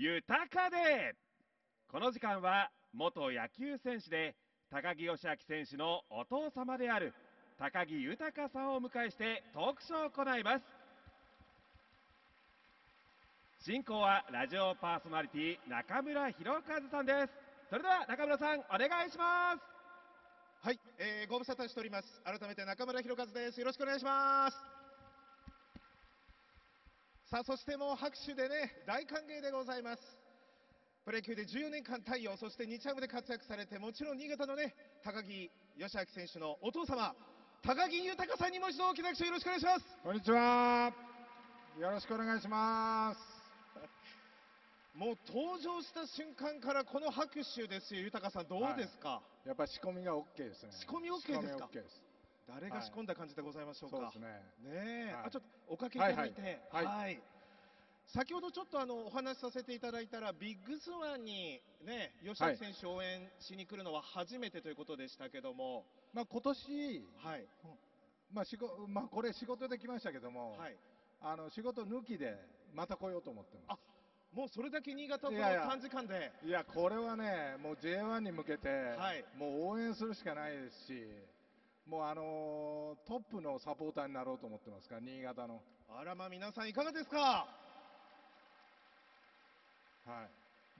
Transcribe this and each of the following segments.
豊かでこの時間は元野球選手で高木義明選手のお父様である高木豊さんをお迎えしてトークショーを行います進行はラジオパーソナリティ中村博和さんですそれでは中村さんお願いしますはい、えーご無沙汰しております。改めて中村博和です。よろしくお願いします。さあ、そしてもう拍手でね、大歓迎でございます。プロ野球で14年間太陽、そして日ハムで活躍されて、もちろん新潟のね、高木義明選手のお父様、高木豊さんにもう一度大きな拍手をよろしくお願いします。こんにちは。よろしくお願いします。もう登場した瞬間からこの拍手ですよ、豊さん、どうですか、やっぱ仕込みが OK ですね。仕込み OK ですか？OK です。誰が仕込んだ感じでございましょうか。そうですね。ねえ、はい。あちょっとおかけいただいて、はい。はい。先ほどちょっとあのお話しさせていただいたら、ビッグスワンにね、吉明選手応援しに来るのは初めてということでしたけども、まあ今年、はい、まあ仕事、まあこれ仕事で来ましたけども、はい、あの仕事抜きでまた来ようと思ってまあもうそれだけ新潟をこの短時間で、す。いや、これはね、もう J1 に向けて、はい。もう応援するしかないですし、もうあのートップのサポーターになろうと思ってますか？ら、新潟の。あらまあ皆さんいかがですか？は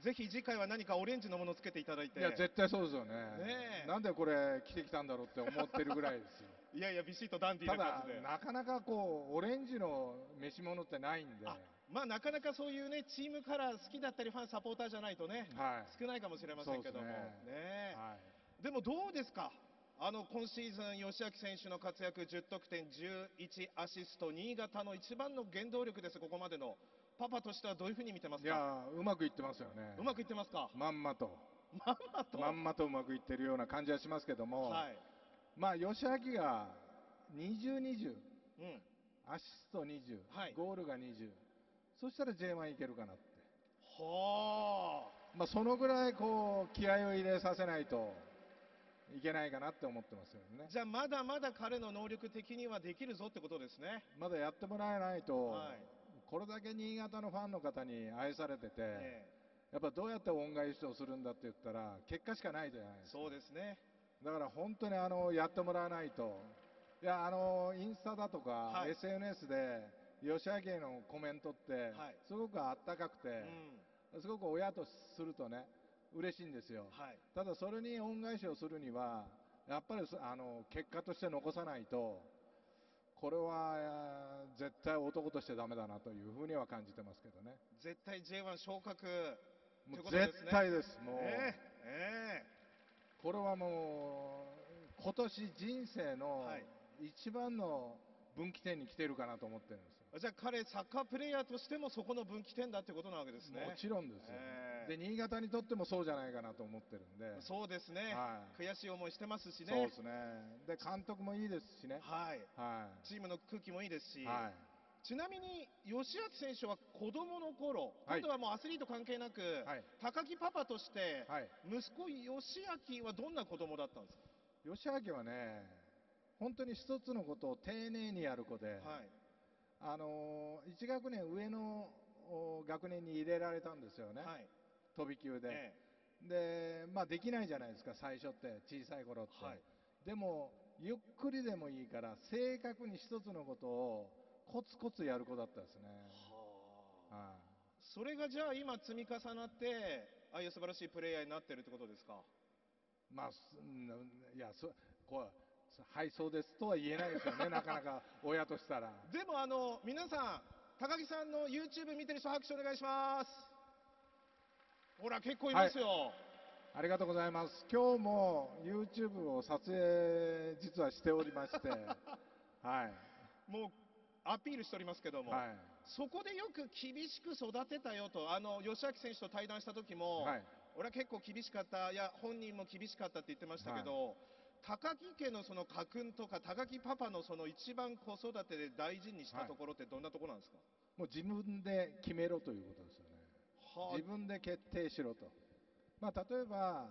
い。ぜひ次回は何かオレンジのものをつけていただいて、いや、絶対そうですよね。ねえ。なんでこれ着てきたんだろうって思ってるぐらいですよ。いやいや、ビシッとダンディーな感じで。なかなかこうオレンジの召し物ってないんで、あまあなかなかそういうねチームカラー好きだったりファンサポーターじゃないとね、はい。少ないかもしれませんけども。ね。ねはい、でもどうですか？あの今シーズン吉明選手の活躍10得点11アシスト新潟の一番の原動力です。ここまでのパパとしてはどういうふうに見てますいかやうまくいってますよね。うまくいってますか？まんまと。まんまと？まんまとうまくいってるような感じはしますけども、はい、まあ吉明が2020うん、アシスト20、はい。ゴールが20そしたら J1 いけるかなって、はまあ、そのぐらいこう気合を入れさせないといけないかなって思ってますよね。あじゃあまだまだ彼の能力的にはできるぞってことですね。まだやってもらえないと、はい。これだけ新潟のファンの方に愛されてて、えやっぱどうやって恩返しをするんだって言ったら結果しかないじゃないえですか。そうですね。だから本当にあのやってもらわないと。いやあのインスタだとか、はい。SNS で吉明へのコメントって、はい。すごくあったかくうて、ん。すごく親とするとね嬉しいんですよ、はい。ただそれに恩返しをするにはやっぱりそあの結果として残さないとこれはえー絶対男としてダメだなというふうには感じてますけどね。絶対 J1 昇格ともいう。絶対です。もう、ええこれはもう今年人生のはい。一番の分岐点に来てるかなと思ってるんですじゃあ彼サッカープレーヤーとしてもそこの分岐点だってことなわけですね。もちろんですよ、ええで新潟にとってもそうじゃないかなと思ってるんで。そうですね、はい。悔しい思いしてますしね。そうですね。で監督もいいですしね。はい。はチームの空気もいいですし、い、はい、ちなみに吉明選手は子供の頃、はい。今度はもうアスリート関係なく、はい。高木パパとして、はい。息子吉明はどんな子供だったんですか？吉明はね本当に一つのことを丁寧にやる子で、はい。あの1学年上のお学年に入れられたんですよね、はい。飛び級で。えで、まあ、できないじゃないですか、最初って、小さい頃って。はいでも、ゆっくりでもいいから、正確に一つのことをコツコツやる子だったですね。えはあ。はそれがじゃあ今積み重なって、ああいう素晴らしいプレーヤーになってるってことですか？い、まあ、いや、そこう、はい、そうですとは言えないですよね、なかなか親としたら。でもあの皆さん、高木さんの YouTube 見てる人拍手お願いします。ほら結構いますよ。ありがとうございます。今日も YouTube を撮影、実はしておりまして、はい。もうアピールしておりますけども、はい。そこでよく厳しく育てたよと、あの吉明選手と対談した時も、はい。俺は結構厳しかった、いや、本人も厳しかったって言ってましたけど、高木家のその家訓とか、高木パパのその一番子育てで大事にしたところってどんなところなんですか、もう自分で決めろということです自分で決定しろと、まあ、例えば、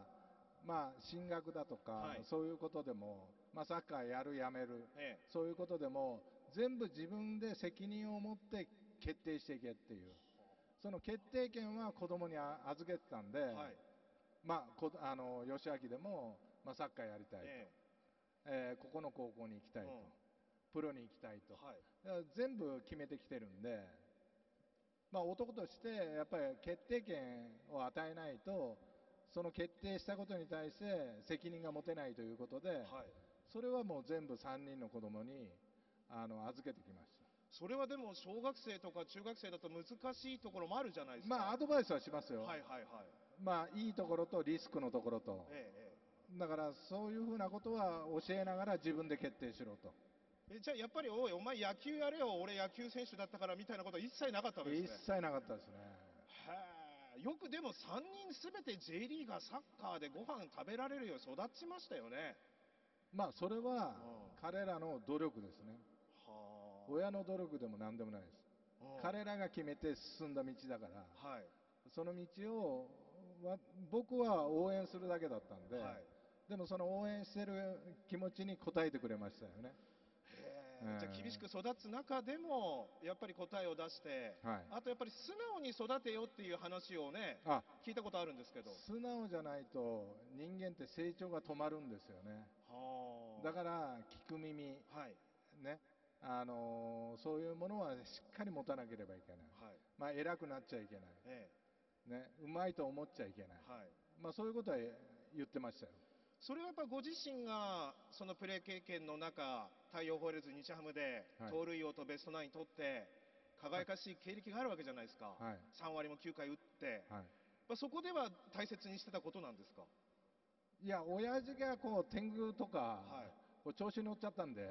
まあ、進学だとか、はい。そういうことでも、まあ、サッカーやる、やめる、ええ。そういうことでも、全部自分で責任を持って決定していけっていう、その決定権は子供にあ預けてたんで、はい。まあ、こあの吉明でも、まあ、サッカーやりたいと、ええ。ーここの高校に行きたいと、うん。プロに行きたいと、えはい。全部決めてきてるんで、まあ、男としてやっぱり決定権を与えないと、その決定したことに対して責任が持てないということで、はい。それはもう全部3人の子供にあの預けてきました。それはでも小学生とか中学生だと難しいところもあるじゃないですか。まあ、アドバイスはしますよ、はいはいはい。まあ、いいところとリスクのところと、えええだからそういうふうなことは教えながら自分で決定しろと、ええじゃあやっぱりおいお前野球やれよ。俺野球選手だったからみたいなことは一切なかったわけですね。一切なかったですね。へえよくでも3人すべて J リーガーサッカーでご飯食べられるように育ちましたよね。まあ、それはうん。彼らの努力ですね、はあ。親の努力でも何でもないです、うん。彼らが決めて進んだ道だから、はい。その道をわ僕は応援するだけだったんで、はい。でもその応援してる気持ちに応えてくれましたよね。じゃあ厳しく育つ中でもやっぱり答えを出して、はい。あとやっぱり素直に育てよっていう話をねあ。聞いたことあるんですけど。素直じゃないと人間って成長が止まるんですよね。はあ。だから聞く耳、はい。ね。あのーそういうものはしっかり持たなければいけない、はい。まあ、偉くなっちゃいけない、えね、うまいと思っちゃいけない、えはい。まあ、そういうことは言ってましたよ。それはやっぱご自身がそのプレー経験の中太陽ホエールズ日ハムではい。盗塁王とベストナイン取って輝かしい経歴があるわけじゃないですか、はい。3割も9回打って、はい。まあ、そこでは大切にしてたことなんですか？いや、親父がこう天狗とか、はい。こう調子に乗っちゃったんで、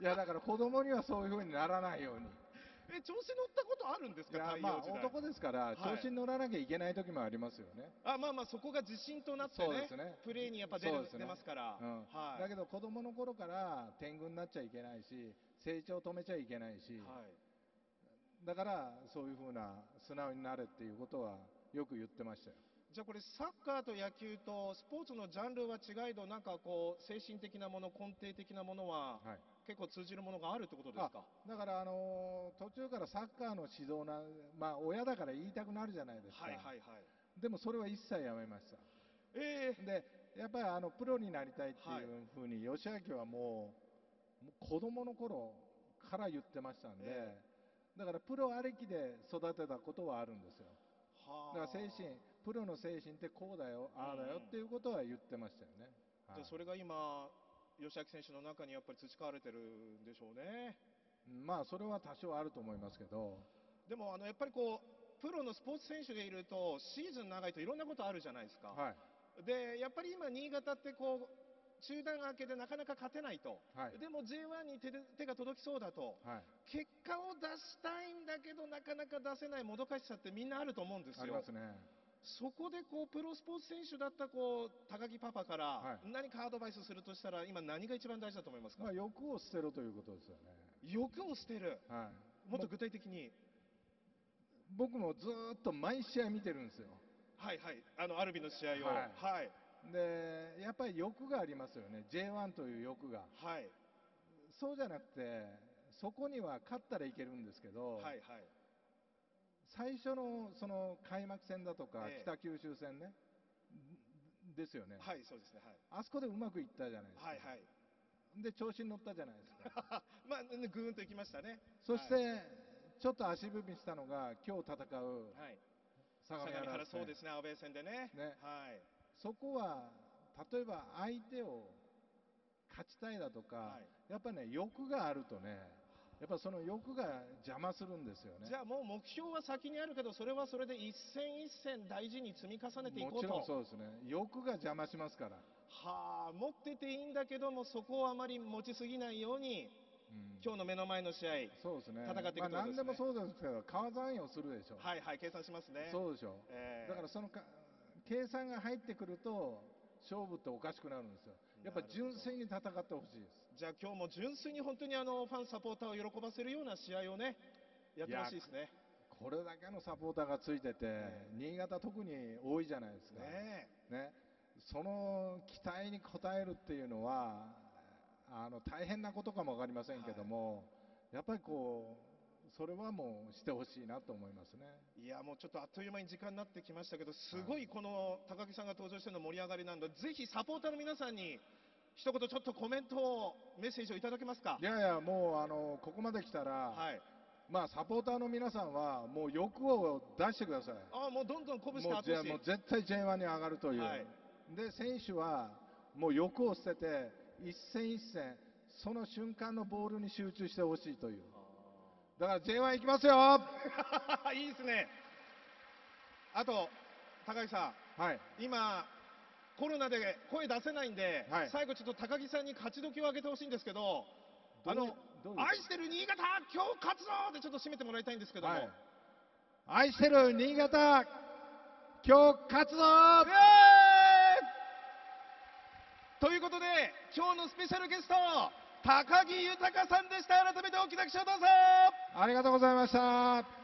いや、だから子供にはそういうふうにならないように、え調子乗ったことあるんですか？いやまあ、太陽時代男ですから、はい。調子に乗らなきゃいけない時もありますよね。あまあまあそこが自信となってねね。プレーにやっぱ出る、ね出ますから、うん。はい。だけど子供の頃から天狗になっちゃいけないし、成長を止めちゃいけないし、はい。だからそういうふうな素直になれっていうことはよく言ってましたよ。じゃあこれサッカーと野球とスポーツのジャンルは違いどなんかこう精神的なもの根底的なものははい結構通じるものがあるってことですか？だから、あのー途中からサッカーの指導な、まあ、親だから言いたくなるじゃないですか、はいはいはい。でもそれは一切やめました。ええ。でやっぱりあのプロになりたいってはいいうふうに吉明はもうもう子供の頃から言ってましたんで、えだからプロありきで育てたことはあるんですよ。はあ。だから精神プロの精神ってこうだよああだよっていうことは言ってましたよね、はいじゃあそれが今吉明選手の中にやっぱり培われてるんでしょうね。まあそれは多少あると思いますけど。でもあのやっぱりこうプロのスポーツ選手でいるとシーズン長いといろんなことあるじゃないですか、はい。でやっぱり今新潟ってこう中断明けでなかなか勝てないと、はい。でも J1 に手で手が届きそうだと。はい。結果を出したいんだけどなかなか出せないもどかしさってみんなあると思うんですよ。ありますねそこでこうプロスポーツ選手だったこう高木パパからはい。何かアドバイスするとしたら今何が一番大事だと思いますか、まあ欲を捨てろということですよね。欲を捨てる。はい。もっと具体的に。僕もずーっと毎試合見てるんですよ。はいはい。あのアルビの試合を。はい。はい。でやっぱり欲がありますよね。J1 という欲が。はい。そうじゃなくてそこには勝ったらいけるんですけど、はいはい最初のその開幕戦だとか、ええ。北九州戦ね。んですよね、はいそうですねはい。あそこでうまくいったじゃないですか、はいはい。で調子に乗ったじゃないですか。まあねぐーんといきましたね。そして、はい。ちょっと足踏みしたのが今日戦うはい。相模原そうですねアウェー戦でね。ね。はい。そこは例えば相手を勝ちたいだとか、はい。やっぱね欲があるとねやっぱその欲が邪魔するんですよね。じゃあもう目標は先にあるけどそれはそれで一戦一戦大事に積み重ねていこうと。もちろんそうですね。欲が邪魔しますから、はあ持ってていいんだけどもそこをあまり持ちすぎないようにうん。今日の目の前の試合そうですね。戦っていくとですね。まあ、何でもそうですけど川残用するでしょ、はいはい計算しますね。そうでしょ、ええ。だからそのか計算が入ってくると勝負っておかしくなるんですよやっぱ純粋に戦ってほしいです。じゃあ今日も純粋に本当にあのファンサポーターを喜ばせるような試合をねやってほしいですね。これだけのサポーターがついてて、え新潟特に多いじゃないですか、ねね、その期待に応えるっていうのはあの大変なことかも分かりませんけども、やっぱりこうそれはもうしてほしいなと思いますね。いやもうちょっとあっという間に時間になってきましたけどすごいこの高木さんが登場しての盛り上がりなんでぜひサポーターの皆さんに一言ちょっとコメントをメッセージをいただけますか？いやいや、もうあのここまで来たら、はい。まあ、サポーターの皆さんは、もう欲を出してください。ああもうどんどん鼓舞してもうもう絶対 J1 に上がるという、はい。で選手はもう欲を捨てて、一戦一戦、その瞬間のボールに集中してほしいという、だから J1 行きますよ、は いいですね。あと高木さい、ん今コロナで声出せないんで、はい。最後ちょっと高木さんに勝ち時を上げてほしいんですけどあの愛してる新潟今日勝つぞってちょっと締めてもらいたいんですけど。も、はい、愛してる新潟、今日勝つぞということで今日のスペシャルゲスト高木豊さんでした改めて大きな拍手をどうぞありがとうございました。